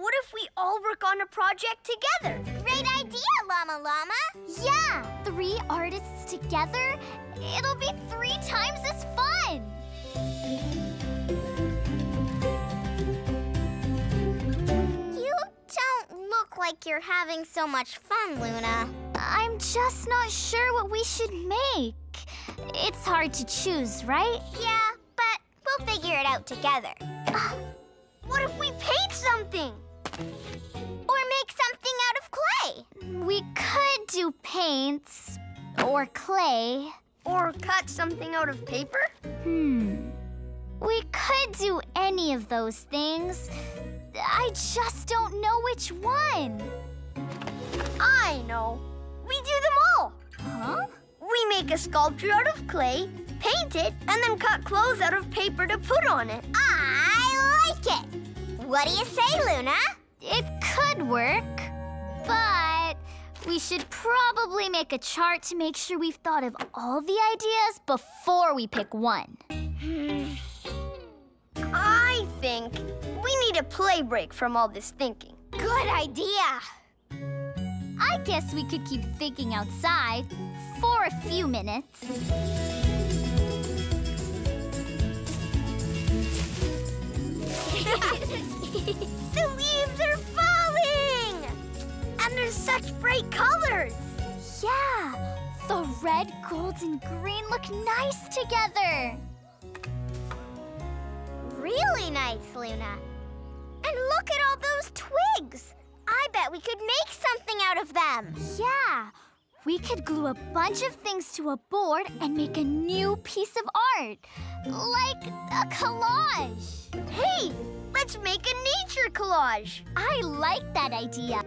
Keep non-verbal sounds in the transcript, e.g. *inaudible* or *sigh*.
What if we all work on a project together? Great idea, Llama Llama. Yeah, three artists together, it'll be three times as fun. You don't look like you're having so much fun, Luna. I'm just not sure what we should make. It's hard to choose, right? Yeah, but we'll figure it out together. *gasps* What if we paint something? Or make something out of clay. We could do paints or clay. Or cut something out of paper? Hmm. We could do any of those things. I just don't know which one. I know. We do them all. Huh? We make a sculpture out of clay, paint it, and then cut clothes out of paper to put on it. I like it. What do you say, Luna? It could work, but we should probably make a chart to make sure we've thought of all the ideas before we pick one. I think we need a play break from all this thinking. Good idea. I guess we could keep thinking outside for a few minutes. Bright colors! Yeah, the red, gold, and green look nice together. Really nice, Luna. And look at all those twigs. I bet we could make something out of them. Yeah, we could glue a bunch of things to a board and make a new piece of art. Like a collage. Hey, let's make a nature collage! I like that idea.